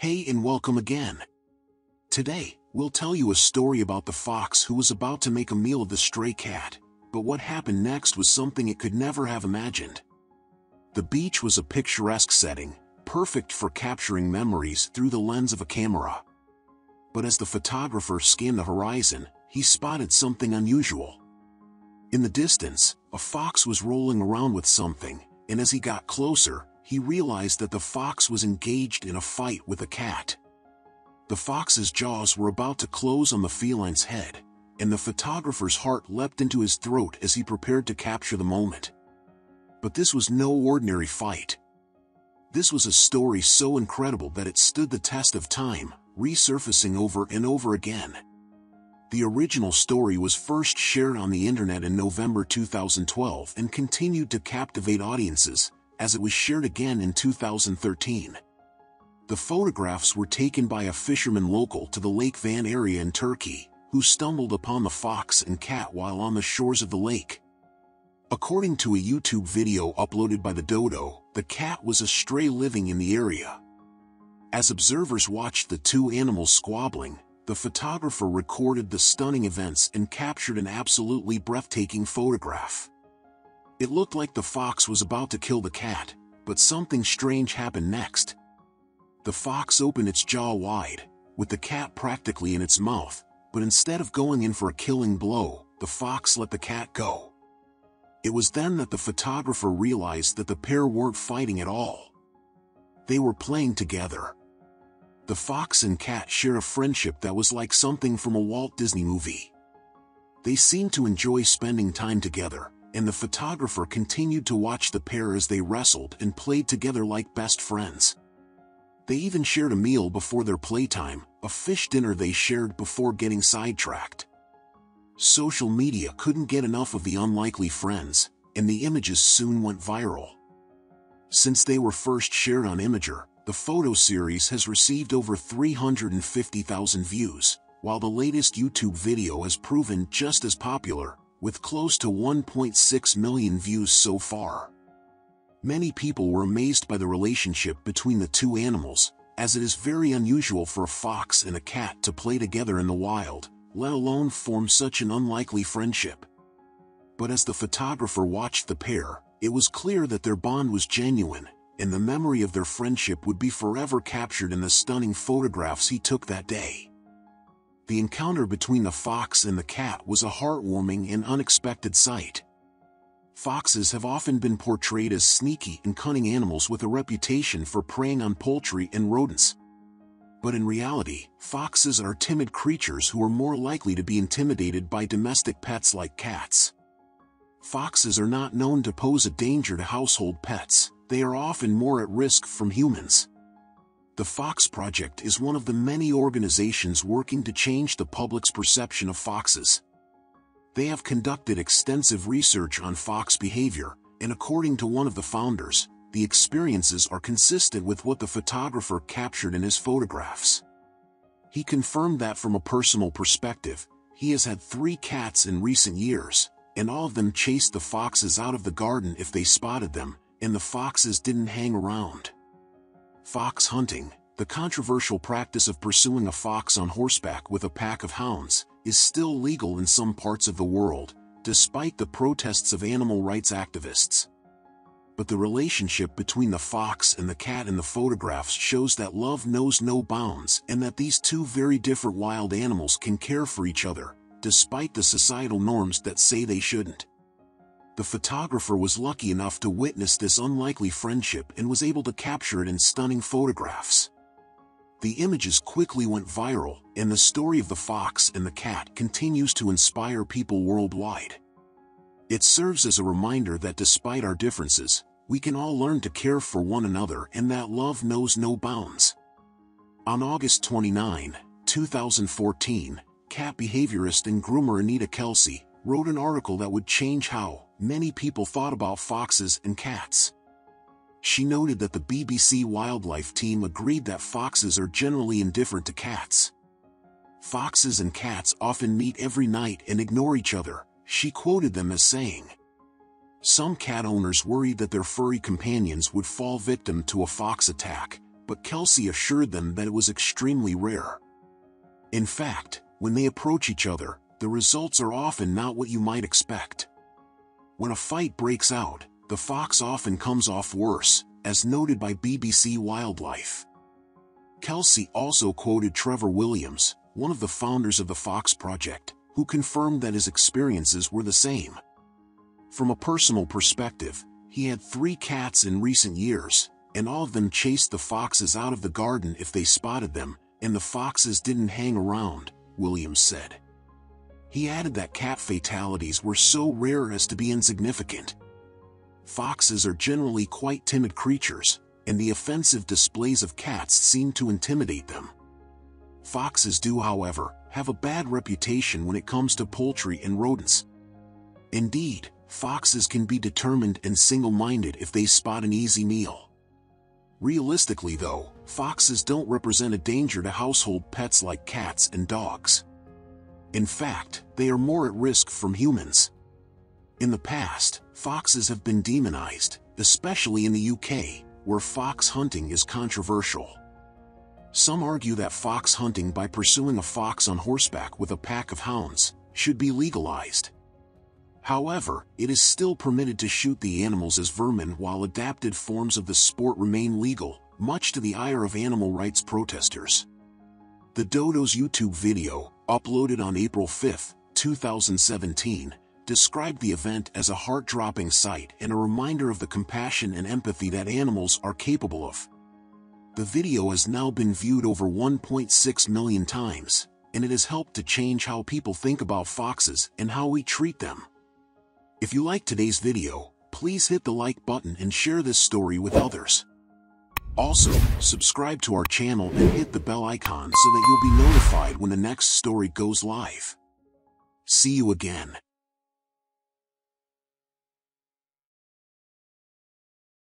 Hey and welcome again. Today, we'll tell you a story about the fox who was about to make a meal of the stray cat, but what happened next was something it could never have imagined. The beach was a picturesque setting, perfect for capturing memories through the lens of a camera. But as the photographer scanned the horizon, he spotted something unusual. In the distance, a fox was rolling around with something, and as he got closer, he realized that the fox was engaged in a fight with a cat. The fox's jaws were about to close on the feline's head, and the photographer's heart leapt into his throat as he prepared to capture the moment. But this was no ordinary fight. This was a story so incredible that it stood the test of time, resurfacing over and over again. The original story was first shared on the internet in November 2012 and continued to captivate audiences, as it was shared again in 2013. The photographs were taken by a fisherman local to the Lake Van area in Turkey, who stumbled upon the fox and cat while on the shores of the lake. According to a YouTube video uploaded by the Dodo, the cat was a stray living in the area. As observers watched the two animals squabbling, the photographer recorded the stunning events and captured an absolutely breathtaking photograph. It looked like the fox was about to kill the cat, but something strange happened next. The fox opened its jaw wide, with the cat practically in its mouth, but instead of going in for a killing blow, the fox let the cat go. It was then that the photographer realized that the pair weren't fighting at all. They were playing together. The fox and cat share a friendship that was like something from a Walt Disney movie. They seemed to enjoy spending time together, and the photographer continued to watch the pair as they wrestled and played together like best friends. They even shared a meal before their playtime, a fish dinner they shared before getting sidetracked. Social media couldn't get enough of the unlikely friends, and the images soon went viral. Since they were first shared on Imgur, the photo series has received over 350,000 views, while the latest YouTube video has proven just as popular, with close to 1.6 million views so far. Many people were amazed by the relationship between the two animals, as it is very unusual for a fox and a cat to play together in the wild, let alone form such an unlikely friendship. But as the photographer watched the pair, it was clear that their bond was genuine, and the memory of their friendship would be forever captured in the stunning photographs he took that day. The encounter between the fox and the cat was a heartwarming and unexpected sight. Foxes have often been portrayed as sneaky and cunning animals with a reputation for preying on poultry and rodents. But in reality, foxes are timid creatures who are more likely to be intimidated by domestic pets like cats. Foxes are not known to pose a danger to household pets, they are often more at risk from humans. The Fox Project is one of the many organizations working to change the public's perception of foxes. They have conducted extensive research on fox behavior, and according to one of the founders, the experiences are consistent with what the photographer captured in his photographs. He confirmed that from a personal perspective, he has had three cats in recent years, and all of them chased the foxes out of the garden if they spotted them, and the foxes didn't hang around. Fox hunting, the controversial practice of pursuing a fox on horseback with a pack of hounds, is still legal in some parts of the world, despite the protests of animal rights activists. But the relationship between the fox and the cat in the photographs shows that love knows no bounds and that these two very different wild animals can care for each other, despite the societal norms that say they shouldn't the photographer was lucky enough to witness this unlikely friendship and was able to capture it in stunning photographs. The images quickly went viral, and the story of the fox and the cat continues to inspire people worldwide. It serves as a reminder that despite our differences, we can all learn to care for one another and that love knows no bounds. On August 29, 2014, cat behaviorist and groomer Anita Kelsey wrote an article that would change how, many people thought about foxes and cats. She noted that the BBC wildlife team agreed that foxes are generally indifferent to cats. Foxes and cats often meet every night and ignore each other, she quoted them as saying. Some cat owners worried that their furry companions would fall victim to a fox attack, but Kelsey assured them that it was extremely rare. In fact, when they approach each other, the results are often not what you might expect. When a fight breaks out, the fox often comes off worse, as noted by BBC Wildlife. Kelsey also quoted Trevor Williams, one of the founders of the Fox Project, who confirmed that his experiences were the same. From a personal perspective, he had three cats in recent years, and all of them chased the foxes out of the garden if they spotted them, and the foxes didn't hang around, Williams said. He added that cat fatalities were so rare as to be insignificant. Foxes are generally quite timid creatures, and the offensive displays of cats seem to intimidate them. Foxes do, however, have a bad reputation when it comes to poultry and rodents. Indeed, foxes can be determined and single-minded if they spot an easy meal. Realistically though, foxes don't represent a danger to household pets like cats and dogs. In fact, they are more at risk from humans. In the past, foxes have been demonized, especially in the UK, where fox hunting is controversial. Some argue that fox hunting by pursuing a fox on horseback with a pack of hounds should be legalized. However, it is still permitted to shoot the animals as vermin while adapted forms of the sport remain legal, much to the ire of animal rights protesters. The Dodos YouTube video, uploaded on April 5, 2017, described the event as a heart-dropping sight and a reminder of the compassion and empathy that animals are capable of. The video has now been viewed over 1.6 million times, and it has helped to change how people think about foxes and how we treat them. If you like today's video, please hit the like button and share this story with others. Also, subscribe to our channel and hit the bell icon so that you'll be notified when the next story goes live. See you again.